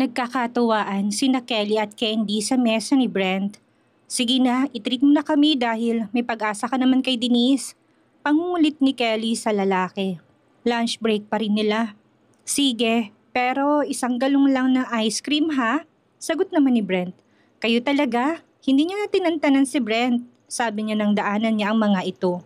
Nagkakatuwaan sina Kelly at Candy sa mesa ni Brent. Sige na, itreat mo na kami dahil may pag-asa ka naman kay Denise. Pangungulit ni Kelly sa lalaki. Lunch break pa rin nila. Sige, pero isang galong lang ng ice cream ha? Sagot naman ni Brent. Kayo talaga? Hindi niya na tinantanan si Brent. Sabi niya nang daanan niya ang mga ito.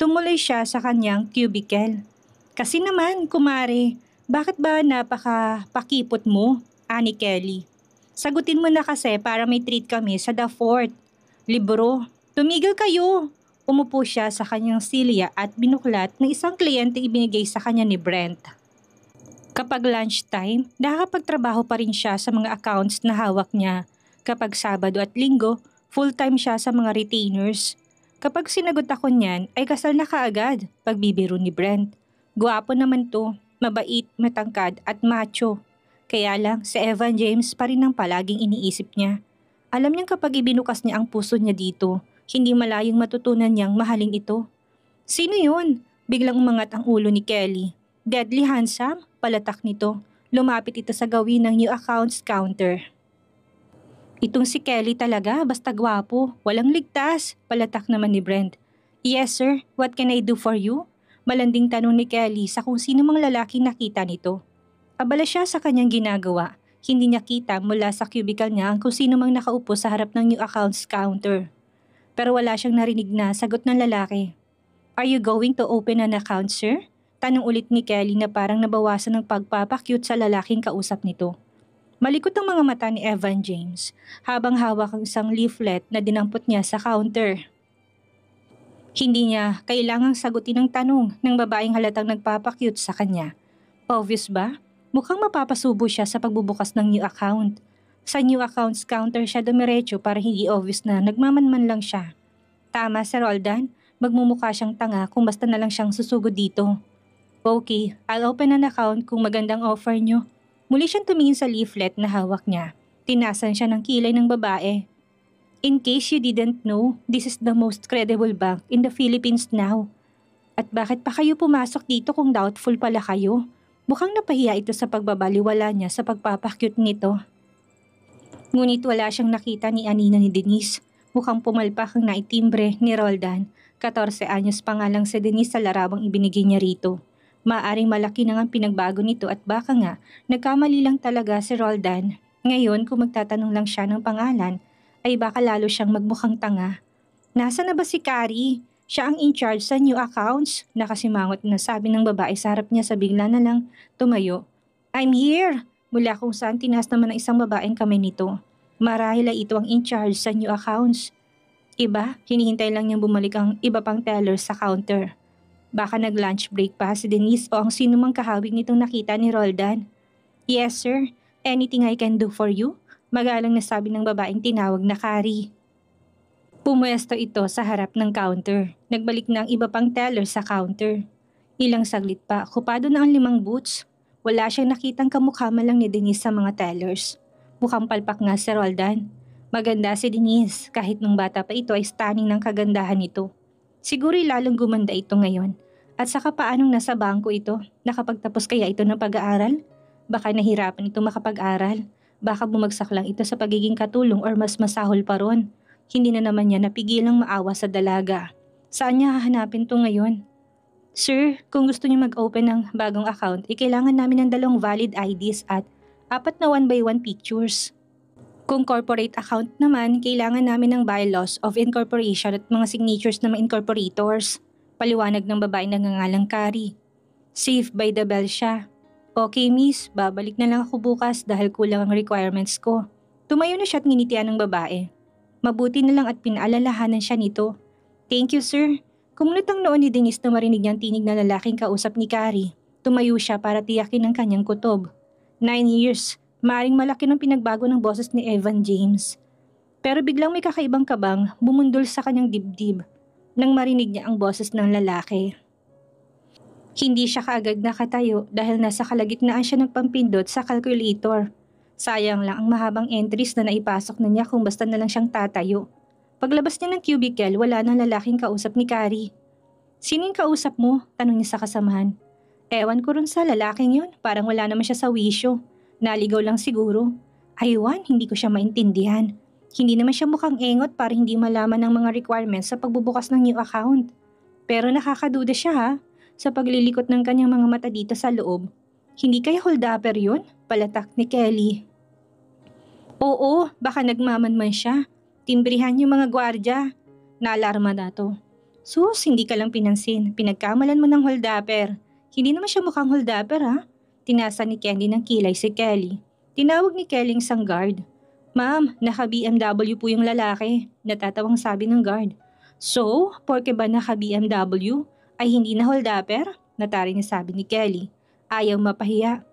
Tumuloy siya sa kanyang cubicle. Kasi naman, kumare, bakit ba napaka pakipot mo? Ani Kelly. Sagutin mo na kasi para may treat kami sa The Fort. Libro, tumigil kayo. Umupo siya sa kanyang silya at binuklat ng isang kliyente ibinigay sa kanya ni Brent. Kapag lunchtime, nakakapagtrabaho pa rin siya sa mga accounts na hawak niya. Kapag Sabado at Linggo, full-time siya sa mga retainers. Kapag sinagot ako niyan, ay kasal na kaagad, pagbibiro ni Brent. Guwapo naman to, mabait, matangkad at macho. Kaya lang, si Evan James pa rin ang palaging iniisip niya. Alam niyang kapag ibinukas niya ang puso niya dito, hindi malayong matutunan niyang mahalin ito. Sino yun? Biglang umangat ang ulo ni Kelly. Deadly handsome? Palatak nito. Lumapit ito sa gawin ng new accounts counter. Itong si Kelly talaga, basta gwapo. Walang ligtas. Palatak naman ni Brent. Yes sir, what can I do for you? Malanding tanong ni Kelly sa kung sino mang lalaking nakita nito. Abala siya sa kanyang ginagawa. Hindi niya kita mula sa cubicle niya kung sino mang nakaupo sa harap ng new accounts counter. Pero wala siyang narinig na sagot ng lalaki. Are you going to open an account, sir? Tanong ulit ni Kelly na parang nabawasan ng pagpapakyut sa lalaking kausap nito. Malikot ang mga mata ni Evan James habang hawak ang isang leaflet na dinampot niya sa counter. Hindi niya kailangang sagutin ang tanong ng babaeng halatang nagpapakyut sa kanya. Obvious ba? Mukhang mapapasubo siya sa pagbubukas ng new account. Sa new accounts counter siya dumiretso para hindi obvious na nagmamanman lang siya. Tama Sir Roldan, magmumukha siyang tanga kung basta na lang siyang susugod dito. Okay, I'll open an account kung magandang offer nyo. Muli siyang tumingin sa leaflet na hawak niya. Tinasan siya ng kilay ng babae. In case you didn't know, this is the most credible bank in the Philippines now. At bakit pa kayo pumasok dito kung doubtful pala kayo? Mukhang napahiya ito sa pagbabaliwala niya sa pagpapakyut nito. Ngunit wala siyang nakita ni Anina ni Denise. Mukhang pumalpak ang naitimbre ni Roldan. 14 anyos pa nga lang si Denise sa larawang ibinigay niya rito. Maaring malaki na nga pinagbago nito at baka nga nagkamali lang talaga si Roldan. Ngayon kung magtatanong lang siya ng pangalan ay baka lalo siyang magmukhang tanga. Nasa na ba si Carrie? Siya ang in-charge sa new accounts. Nakasimangot na sabi ng babae sa harap niya sa bigla na lang tumayo. I'm here! Mula kung saan tinas naman ng isang babaeng kamay nito. Marahil ay ito ang in-charge sa new accounts. Iba, hinihintay lang niyang bumalik ang iba pang teller sa counter. Baka nag-lunch break pa si Denise o ang sinumang kahawig nitong nakita ni Roldan. Yes sir, anything I can do for you? Magalang na sabi ng babaeng tinawag na Kari. Pumuesto ito sa harap ng counter. Nagbalik na ang iba pang teller sa counter. Ilang saglit pa, kupado na ang limang boots. Wala siyang nakitang kamukha lang ni Denise sa mga tellers. Mukhang palpak nga si Roldan. Maganda si Denise, kahit nung bata pa ito ay stunning ng kagandahan nito. Siguro lalong gumanda ito ngayon. At saka paanong nasa bangko ito? Nakapagtapos kaya ito ng pag-aaral? Baka nahirapan ito makapag-aral. Baka bumagsak lang ito sa pagiging katulong or mas masahol pa ron. Hindi na naman niya napigilang maawa sa dalaga. Saan niya hahanapin to ngayon? Sir, kung gusto niyo mag-open ng bagong account, ikailangan namin ng dalawang valid IDs at apat na one by one pictures. Kung corporate account naman, kailangan namin ng bylaws of incorporation at mga signatures ng mga incorporators. Paliwanag ng babae na nangangalang Kari. Safe by the bell siya. Okay miss, babalik na lang ako bukas dahil kulang ang requirements ko. Tumayo na siya at nginitian ng babae. Mabuti na lang at pinaalalahanan siya nito. Thank you sir. Kumunot ang noon ni Denise na marinig niyang tinig na lalaking kausap ni Kari. Tumayo siya para tiyakin ang kanyang kutob. Nine years, maring malaki ng pinagbago ng boses ni Evan James. Pero biglang may kakaibang kabang bumundol sa kanyang dibdib nang marinig niya ang boses ng lalaki. Hindi siya kaagad nakatayo dahil nasa kalagitnaan siya nagpampindot sa calculator. Sayang lang ang mahabang entries na naipasok na niya kung basta na lang siyang tatayo. Paglabas niya ng cubicle, wala nang lalaking kausap ni Kari. Sining kausap mo? Tanong niya sa kasamahan. Ewan ko rin sa lalaking yun, parang wala naman siya sa wisyo. Naligaw lang siguro. Aywan, hindi ko siya maintindihan. Hindi naman siya mukhang engot para hindi malaman ng mga requirements sa pagbubukas ng new account. Pero nakakaduda siya ha, sa paglilikot ng kanyang mga mata dito sa loob. Hindi kaya hold-upper yun? Palatak ni Kelly. Oo, baka nagmamanman siya. Timbrihan yung mga gwardya. Naalarma na to. Sus, hindi ka lang pinansin. Pinagkamalan mo ng hold-upper. Hindi naman siya mukhang hold-upper ha. Tinasa ni Candy ng kilay si Kelly. Tinawag ni Kelly isang guard. Ma'am, naka-BMW po yung lalaki. Natatawang sabi ng guard. So, porke ba naka-BMW, ay hindi na hold-upper? Natari niya sabi ni Kelly. Ayaw mapahiya.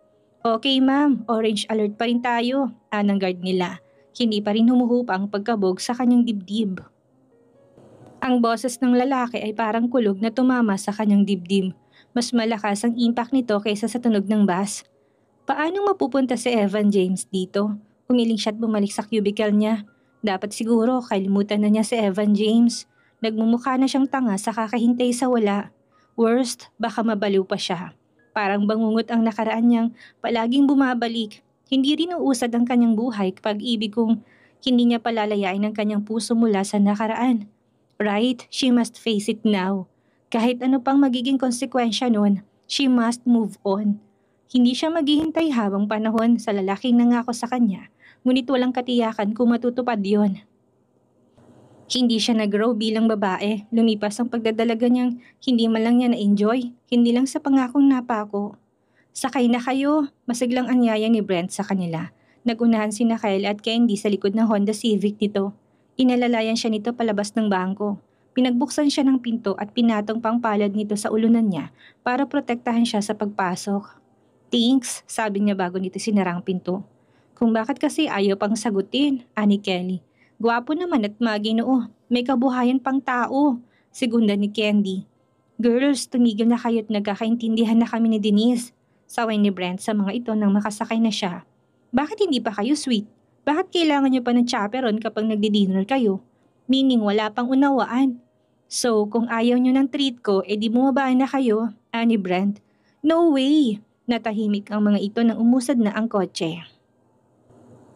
Okay ma'am, orange alert pa rin tayo, anang guard nila. Hindi pa rin humuhupa ang pagkabog sa kanyang dibdib. Ang boses ng lalaki ay parang kulog na tumama sa kanyang dibdib. Mas malakas ang impact nito kaysa sa tunog ng bass. Paano mapupunta si Evan James dito? Umiling siya at bumalik sa cubicle niya. Dapat siguro kalimutan na niya si Evan James. Nagmumukha na siyang tanga sa kakahintay sa wala. Worst, baka mabaliw pa siya. Parang bangungot ang nakaraan niyang palaging bumabalik. Hindi rin uusad ang kanyang buhay kapag ibig kong hindi niya palalayain ang kanyang puso mula sa nakaraan. Right, she must face it now. Kahit ano pang magiging konsekwensya nun, she must move on. Hindi siya maghihintay habang panahon sa lalaking nangako sa kanya, ngunit walang katiyakan kung matutupad yon. Hindi siya nag-grow bilang babae. Lumipas ang pagdadalaga niyang hindi man lang niya na-enjoy, hindi lang sa pangakong napako. Sakay na kayo, masiglang anyaya ni Brent sa kanila. Nagunahan si Kyle at Candy sa likod ng Honda Civic nito. Inalalayan siya nito palabas ng bangko. Pinagbuksan siya ng pinto at pinatong pang nito sa ulunan niya para protektahan siya sa pagpasok. Thanks, sabi niya bago nito sinarang pinto. Kung bakit kasi ayaw pang sagutin, ani Kelly. Gwapo naman at maginoo. May kabuhayan pang tao. Segunda ni Candy. Girls, tumigil na kayo at nagkakaintindihan na kami ni Denise. Saway ni Brent sa mga ito nang makasakay na siya. Bakit hindi pa kayo sweet? Bakit kailangan niyo pa ng chaperon kapag nagdi-dinner kayo? Meaning wala pang unawaan. So, kung ayaw niyo ng treat ko, edi bumaba na kayo, ani Brent. No way! Natahimik ang mga ito nang umusad na ang kotse.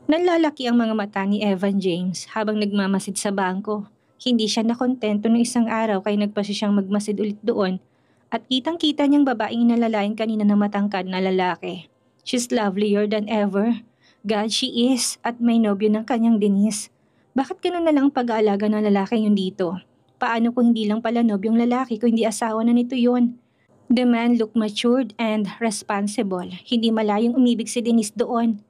Nanlalaki ang mga mata ni Evan James habang nagmamasid sa bangko. Hindi siya nakontento ng isang araw kaya nagpasya siyang magmasid ulit doon at kitang-kita niyang babaeng inalalayan kanina ng matangkad na lalaki. She's lovelier than ever. God, she is at may nobyo ng kanyang Denise. Bakit ganun na lang pag-aalaga ng lalaki yun dito? Paano kung hindi lang pala nobyong lalaki kung hindi asawa na nito yon? The man looked matured and responsible. Hindi malayong umibig si Denise doon.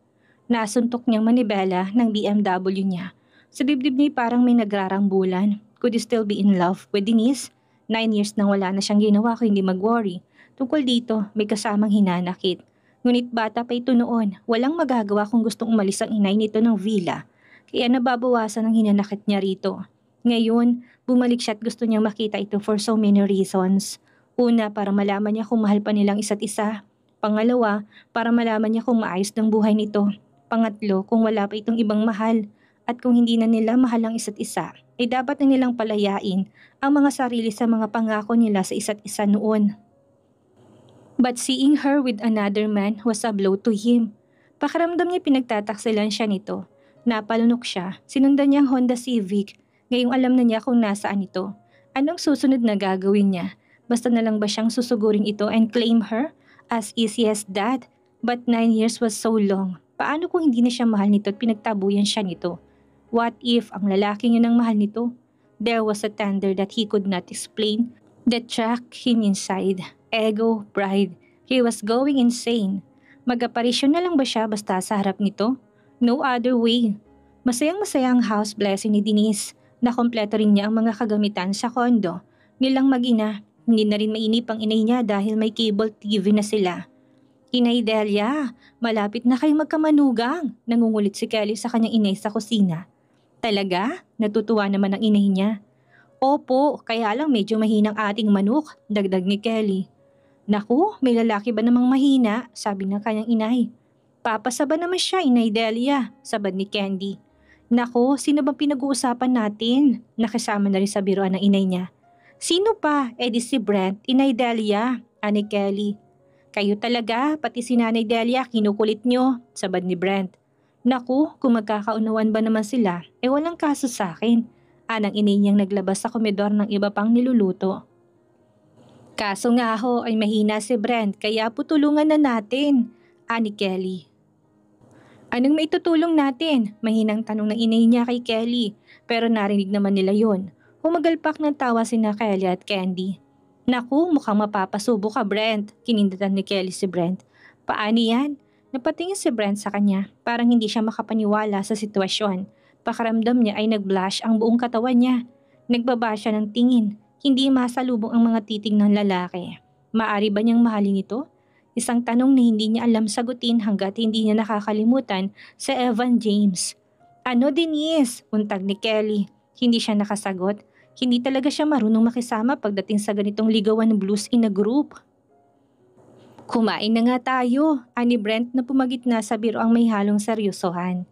Nasuntok niyang manibela ng BMW niya. Sa dibdib niya parang may nagrarambulan. Could you still be in love with Denise? Nine years nang wala na siyang ginawa kung hindi mag-worry. Tungkol dito, may kasamang hinanakit. Ngunit bata pa ito noon, walang magagawa kung gustong umalis ang inay nito ng villa. Kaya nababawasan ang hinanakit niya rito. Ngayon, bumalik siya at gusto niyang makita ito for so many reasons. Una, para malaman niya kung mahal pa nilang isa't isa. Pangalawa, para malaman niya kung maayos ng buhay nito. Pangatlo, kung wala pa itong ibang mahal at kung hindi na nila mahal ang isa't isa, ay dapat na nilang palayain ang mga sarili sa mga pangako nila sa isa't isa noon. But seeing her with another man was a blow to him. Pakaramdam niya pinagtataksilan siya nito. Napalunok siya, sinundan niya ang Honda Civic, ngayong alam na niya kung nasaan ito. Anong susunod na gagawin niya? Basta na lang ba siyang susugurin ito and claim her? As easy as that? But nine years was so long. Paano kung hindi na siya mahal nito at pinagtabuyan siya nito? What if ang lalaking yun ang mahal nito? There was a tender that he could not explain that tracked him inside. Ego, pride. He was going insane. Mag-aparisyon na lang ba siya basta sa harap nito? No other way. Masayang masaya ang house blessing ni Denise na kompleto rin niya ang mga kagamitan sa kondo. Nilang mag-ina, hindi na rin mainip ang inay niya dahil may cable TV na sila. Inay Delia, malapit na kayo magkamanugang, nangungulit si Kelly sa kanyang inay sa kusina. Talaga? Natutuwa naman ang inay niya. Opo, kaya lang medyo mahinang ating manok, dagdag ni Kelly. Naku, may lalaki ba namang mahina? Sabi ng kanyang inay. Papasaba naman siya, inay Delia, sabad ni Candy. Naku, sino bang pinag-uusapan natin? Nakasama na rin sa biroan ng inay niya. Sino pa? Eh si Brent, inay Delia, ani Kelly. Kayo talaga, pati si Nanay Delia, kinukulit nyo, sabad ni Brent. Naku, kung magkakaunawan ba naman sila, eh walang kaso sa akin. Anang inay niyang naglabas sa komedor ng iba pang niluluto. Kaso nga ho ay mahina si Brent kaya putulungan na natin, ani Kelly. Anong maitutulong natin? Mahinang tanong ng inay niya kay Kelly pero narinig naman nila yon. Humagalpak ng tawa si na Kelly at Candy. Naku, mukhang mapapasubo ka Brent, kinindatan ni Kelly si Brent. Paano yan? Napatingin si Brent sa kanya, parang hindi siya makapaniwala sa sitwasyon. Pakaramdam niya ay nag-blush ang buong katawan niya. Nagbaba siya ng tingin, hindi masalubong ang mga titig ng lalaki. Maari ba niyang mahalin ito? Isang tanong na hindi niya alam sagutin hanggat hindi niya nakakalimutan sa Evan James. Ano Denise? Untag ni Kelly. Hindi siya nakasagot hindi talaga siya marunong makisama pagdating sa ganitong ligawan blues in a group. Kumain na nga tayo, ani Brent na pumagit na sa biro ang may halong seryosohan.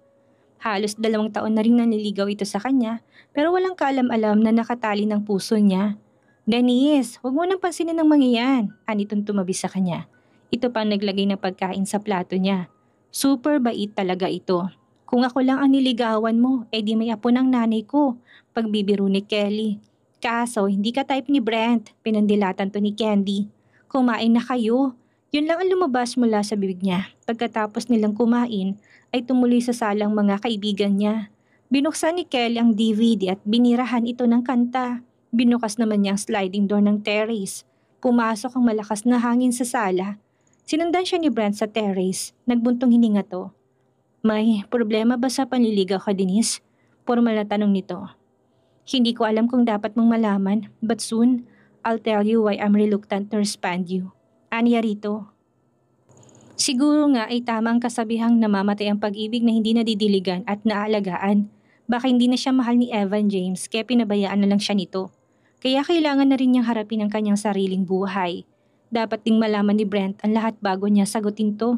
Halos dalawang taon na rin nanliligaw ito sa kanya pero walang kaalam-alam na nakatali ng puso niya. Denise, huwag mo nang pansinin ng mga yan, anitong tumabi sa kanya. Ito pa naglagay ng pagkain sa plato niya. Super bait talaga ito. Kung ako lang ang niligawan mo, eh di may apo ng nanay ko. Pagbibiro ni Kelly. Kaso, hindi ka type ni Brent. Pinandilatan to ni Candy. Kumain na kayo. Yun lang ang lumabas mula sa bibig niya. Pagkatapos nilang kumain, ay tumuloy sa salang mga kaibigan niya. Binuksan ni Kelly ang DVD at binirahan ito ng kanta. Binukas naman niya ang sliding door ng terrace. Pumasok ang malakas na hangin sa sala. Sinundan siya ni Brent sa terrace. Nagbuntong hininga to. May problema ba sa panliligaw ka, Denise? Formal na tanong nito. Hindi ko alam kung dapat mong malaman, but soon, I'll tell you why I'm reluctant to respond you. Aniya rito. Siguro nga ay tama ang kasabihang namamatay ang pag-ibig na hindi nadidiligan at naalagaan. Baka hindi na siya mahal ni Evan James kaya pinabayaan na lang siya nito. Kaya kailangan na rin niyang harapin ang kanyang sariling buhay. Dapat ding malaman ni Brent ang lahat bago niya sagutin to.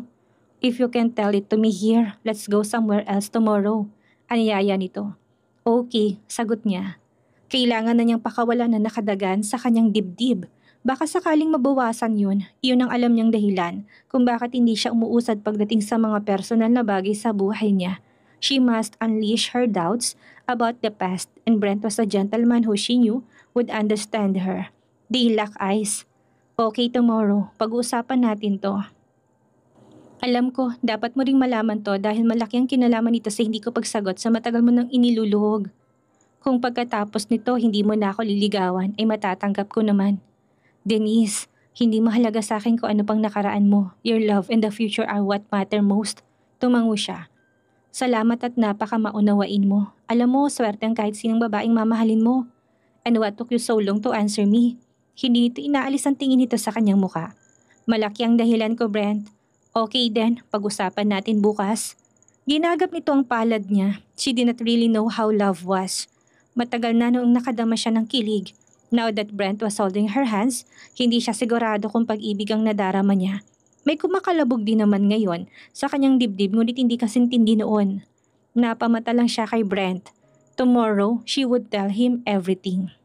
If you can tell it to me here, let's go somewhere else tomorrow. Aniyaya nito. Okay, sagot niya. Kailangan na niyang pakawalan na nakadagan sa kanyang dibdib. Baka sakaling mabawasan yun, iyon ang alam niyang dahilan kung bakit hindi siya umuusad pagdating sa mga personal na bagay sa buhay niya. She must unleash her doubts about the past and Brent was a gentleman who she knew would understand her. They lack eyes. Okay tomorrow, pag-uusapan natin to. Alam ko, dapat mo ring malaman to dahil malaki ang kinalaman nito sa hindi ko pagsagot sa matagal mo nang iniluluhog. Kung pagkatapos nito hindi mo na ako liligawan ay matatanggap ko naman. Denise, hindi mahalaga sa akin kung ano pang nakaraan mo. Your love and the future are what matter most. Tumango siya. Salamat at napaka maunawain mo. Alam mo, swerte ang kahit sinong babaeng mamahalin mo. And what took you so long to answer me? Hindi nito inaalis ang tingin nito sa kanyang muka. Malaki ang dahilan ko, Brent. Okay then, pag-usapan natin bukas. Ginagap nito ang palad niya. She did not really know how love was. Matagal na noong nakadama siya ng kilig. Now that Brent was holding her hands, hindi siya sigurado kung pag-ibig ang nadarama niya. May kumakalabog din naman ngayon sa kanyang dibdib ngunit hindi kasintindi noon. Napamata lang siya kay Brent. Tomorrow, she would tell him everything.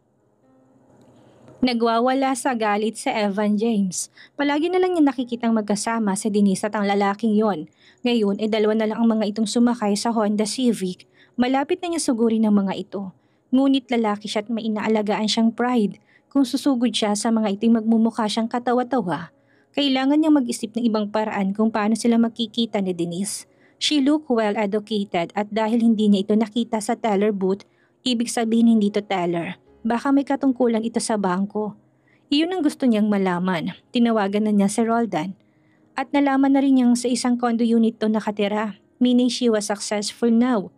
Nagwawala sa galit sa Evan James. Palagi na lang niya nakikitang magkasama sa Denise at ang lalaking yon. Ngayon ay dalawa na lang ang mga itong sumakay sa Honda Civic. Malapit na niya sugurin ang mga ito. Ngunit lalaki siya at may inaalagaan siyang pride. Kung susugod siya sa mga ito'y magmumukha siyang katawa-tawa, kailangan niyang mag-isip ng ibang paraan kung paano sila magkikita ni Denise. She looked well educated at dahil hindi niya ito nakita sa teller booth, ibig sabihin hindi to teller. Baka may katungkulan ito sa bangko. Iyon ang gusto niyang malaman. Tinawagan na niya si Roldan. At nalaman na rin niyang sa isang condo unit to nakatira, meaning she was successful now.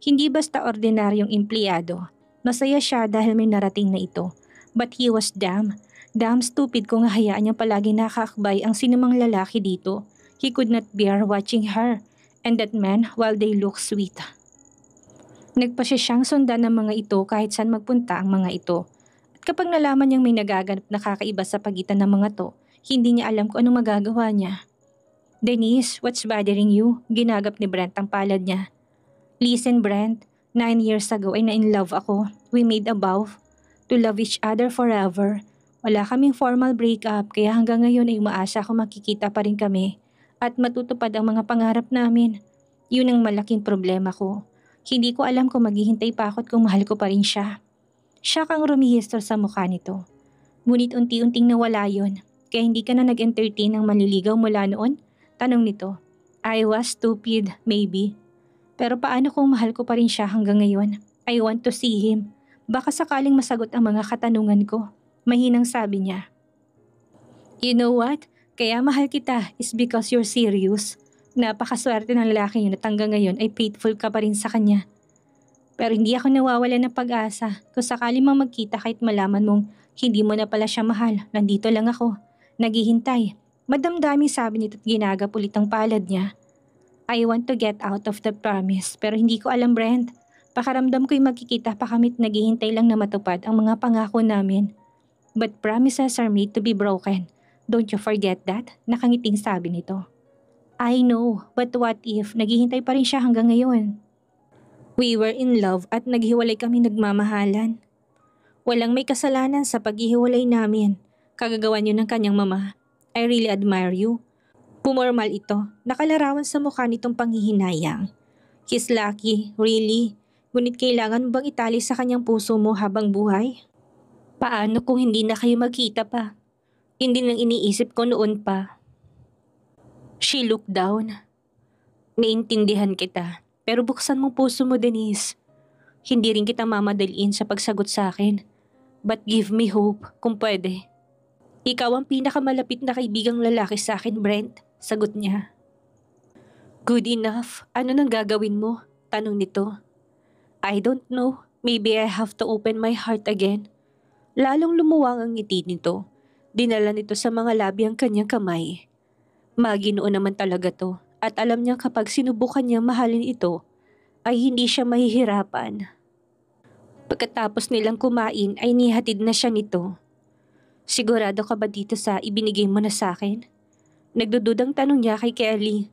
Hindi basta ordinaryong empleyado. Masaya siya dahil may narating na ito. But he was damn, damn stupid kung hayaan niya palagi nakakbay ang sinumang lalaki dito. He could not bear watching her and that man while they look sweet. Nagpasya siyang sundan ng mga ito kahit saan magpunta ang mga ito. At kapag nalaman niyang may nagaganap na kakaiba sa pagitan ng mga to, hindi niya alam kung anong magagawa niya. Denise, what's bothering you? Ginagap ni Brent ang palad niya. Listen Brent, nine years ago ay na-in love ako. We made a vow to love each other forever. Wala kaming formal breakup kaya hanggang ngayon ay umaasa ako makikita pa rin kami at matutupad ang mga pangarap namin. Yun ang malaking problema ko. Hindi ko alam kung maghihintay pa ako at kung mahal ko pa rin siya. Siya kang rumihistro sa mukha nito. Ngunit unti-unting nawala yon. Kaya hindi ka na nag-entertain ng maliligaw mula noon? Tanong nito. I was stupid, maybe. Pero paano kung mahal ko pa rin siya hanggang ngayon? I want to see him. Baka sakaling masagot ang mga katanungan ko. Mahinang sabi niya. You know what? Kaya mahal kita is because you're serious. Napakaswerte ng lalaki yun at hanggang ngayon ay faithful ka pa rin sa kanya. Pero hindi ako nawawala ng pag-asa kung sakali mang magkita kahit malaman mong hindi mo na pala siya mahal. Nandito lang ako. Naghihintay. Madamdami sabi nito at ginagapulit ang palad niya. I want to get out of the promise pero hindi ko alam Brent. Pakaramdam ko'y magkikita pa kami't naghihintay lang na matupad ang mga pangako namin. But promises are made to be broken. Don't you forget that? Nakangiting sabi nito. I know, but what if naghihintay pa rin siya hanggang ngayon? We were in love at naghiwalay kami nagmamahalan. Walang may kasalanan sa paghihiwalay namin. Kagagawa niyo ng kanyang mama. I really admire you. Pumormal ito, nakalarawan sa mukha nitong panghihinayang. He's lucky, really. Ngunit kailangan bang itali sa kanyang puso mo habang buhay? Paano kung hindi na kayo magkita pa? Hindi nang iniisip ko noon pa. She looked down. Naintindihan kita, pero buksan mo puso mo, Denise. Hindi rin kita mamadaliin sa pagsagot sa akin. But give me hope, kung pwede. Ikaw ang pinakamalapit na kaibigang lalaki sa akin, Brent. Sagot niya. Good enough. Ano nang gagawin mo? Tanong nito. I don't know. Maybe I have to open my heart again. Lalong lumuwang ang ngiti nito. Dinala nito sa mga labi ang kanyang kamay. Maginoo naman talaga to at alam niya kapag sinubukan niya mahalin ito ay hindi siya mahihirapan. Pagkatapos nilang kumain ay nihatid na siya nito. Sigurado ka ba dito sa ibinigay mo na sa akin? Nagdududang tanong niya kay Kelly.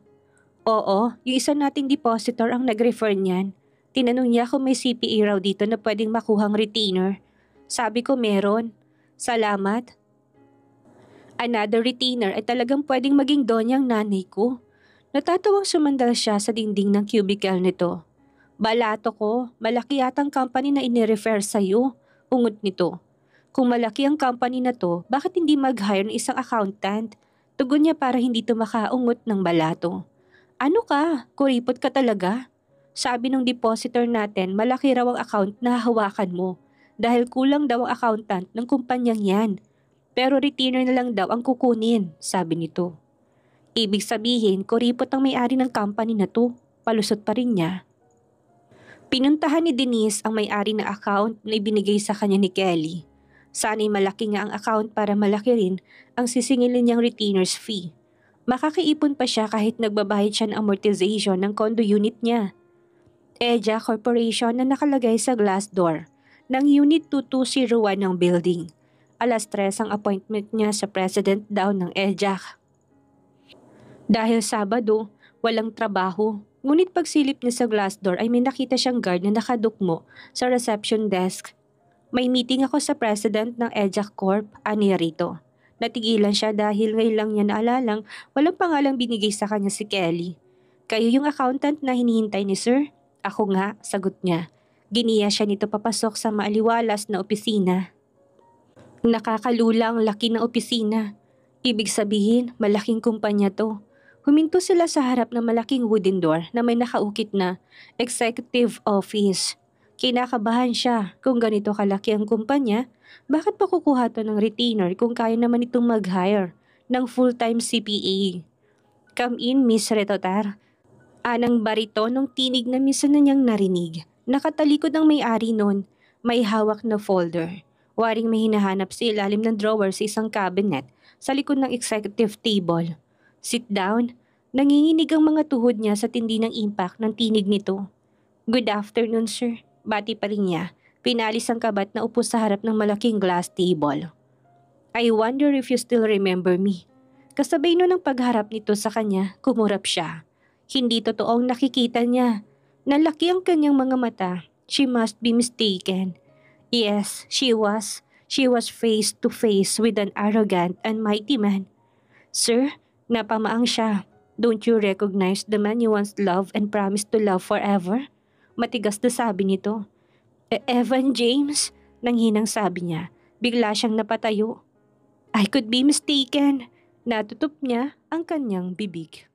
Oo, yung isa nating depositor ang nag-refer niyan. Tinanong niya kung may CPA raw dito na pwedeng makuhang retainer sabi ko meron. Salamat. Another retainer ay talagang pwedeng maging donyang nanay ko. Natatawang sumandal siya sa dingding ng cubicle nito. Balato ko, malaki yatang company na inirefer sa'yo. Ungot nito. Kung malaki ang company na to, bakit hindi mag-hire ng isang accountant? Tugon niya para hindi to makaungot ng balato. Ano ka? Kuripot ka talaga? Sabi ng depositor natin, malaki raw ang account na hawakan mo dahil kulang daw ang accountant ng kumpanyang yan. Pero retainer na lang daw ang kukunin, sabi nito. Ibig sabihin, kuripot ang may-ari ng company na to. Palusot pa rin niya. Pinuntahan ni Denise ang may-ari na account na ibinigay sa kanya ni Kelly. Sana'y malaki nga ang account para malaki rin ang sisingilin niyang retainer's fee. Makakaipon pa siya kahit nagbabayad siya ng amortization ng condo unit niya. Eja Corporation na nakalagay sa glass door ng Unit 2201 ng building. Alas 3 ang appointment niya sa president daw ng EJAC. Dahil Sabado, walang trabaho. Ngunit pagsilip niya sa glass door ay may nakita siyang guard na nakadukmo sa reception desk. May meeting ako sa president ng EJAC Corp, ani rito. Natigilan siya dahil ngayon lang niya naalalang walang pangalang binigay sa kanya si Kelly. Kayo yung accountant na hinihintay ni sir? Ako nga, sagot niya. Giniya siya nito papasok sa maaliwalas na opisina. Nakakalula ang laki ng opisina. Ibig sabihin, malaking kumpanya to. Huminto sila sa harap ng malaking wooden door na may nakaukit na Executive Office. Kinakabahan siya kung ganito kalaki ang kumpanya, bakit pa kukuha to ng retainer kung kaya naman itong mag-hire ng full-time CPA? Come in, Miss Retotar. Anang barito nung tinig na minsan na niyang narinig Nakatalikod ang may-ari nun, may hawak na folder. Waring may hinahanap sa ilalim ng drawer sa isang cabinet sa likod ng executive table. Sit down, nanginginig ang mga tuhod niya sa tindi ng impact ng tinig nito. Good afternoon, sir. Bati pa rin niya. Pinalis ang kabat na upo sa harap ng malaking glass table. I wonder if you still remember me. Kasabay no ng pagharap nito sa kanya, kumurap siya. Hindi totoong nakikita niya Nalaki ang kanyang mga mata. She must be mistaken. Yes, she was. she was face to face with an arrogant and mighty man. Sir, napamaang siya. Don't you recognize the man you once loved and promised to love forever? Matigas na sabi nito. E Evan James, nanghinang sabi niya. Bigla siyang napatayo. I could be mistaken. Natutup niya ang kanyang bibig.